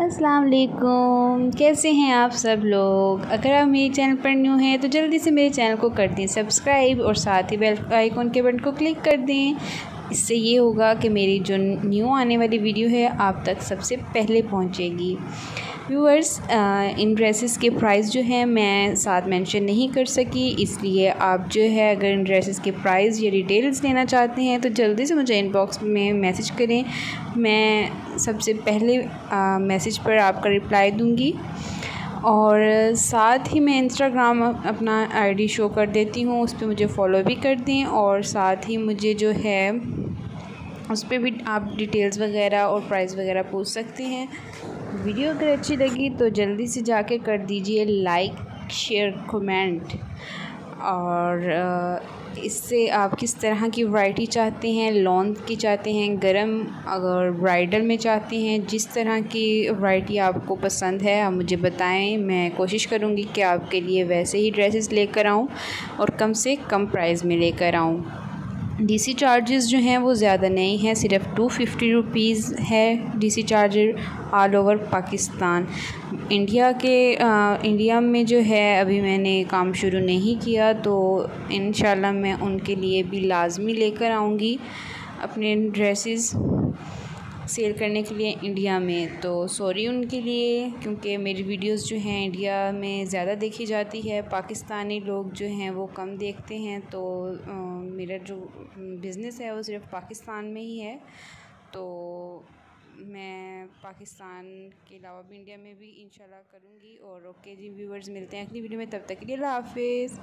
अस्सलाम वालेकुम कैसे हैं आप सब लोग? अगर आप मेरे चैनल पर न्यू हैं तो जल्दी से मेरे चैनल को कर दें सब्सक्राइब और साथ ही बेल आइकॉन के बटन को क्लिक कर दें। इससे ये होगा कि मेरी जो न्यू आने वाली वीडियो है, आप तक सबसे पहले पहुंचेगी। व्यूअर्स इन ड्रेसेस के प्राइस जो हैं, मैं साथ मेंशन नहीं कर सकी। इसलिए आप जो है, अगर इन ड्रेसेस के प्राइस या डिटेल्स लेना चाहते हैं तो जल्दी से मुझे इनबॉक्स में मैसेज करें। मैं सबसे पहले मैसेज पर आपका रिप्लाई दूँगी। और साथ ही मैं इंस्टाग्राम अपना आईडी शो कर देती हूँ, उस पर मुझे फ़ॉलो भी कर दें। और साथ ही मुझे जो है उस पर भी आप डिटेल्स वगैरह और प्राइस वगैरह पूछ सकते हैं। वीडियो अगर अच्छी लगी तो जल्दी से जाके कर दीजिए लाइक शेयर कमेंट और इससे आप किस तरह की वैरायटी चाहते हैं लॉन की चाहते हैं, गरम अगर ब्राइडल में चाहते हैं, जिस तरह की वैरायटी आपको पसंद है, आप मुझे बताएँ, मैं कोशिश करूँगी कि आपके लिए वैसे ही ड्रेसेस लेकर आऊँ और कम से कम प्राइस में लेकर आऊँ। डीसी चार्जेस जो हैं वो ज़्यादा नहीं हैं सिर्फ़ टू फिफ्टी रुपीज़ है DC charger all over Pakistan. India के आ, इंडिया में जो है अभी मैंने काम शुरू नहीं किया तो इन मैं उनके लिए भी लाजमी लेकर आऊँगी अपने ड्रेसेस। सेल करने के लिए इंडिया में। तो सॉरी उनके लिए क्योंकि मेरी वीडियोस जो हैं इंडिया में ज़्यादा देखी जाती है। पाकिस्तानी लोग जो हैं वो कम देखते हैं। तो आ, मेरा जो बिज़नेस है वो सिर्फ़ पाकिस्तान में ही है। तो मैं पाकिस्तान के अलावा भी इंडिया में भी इंशाल्लाह करूँगी। और ओके जी व्यूवर्स मिलते हैं अगली वीडियो में। तब तक के लिए हाफिज़।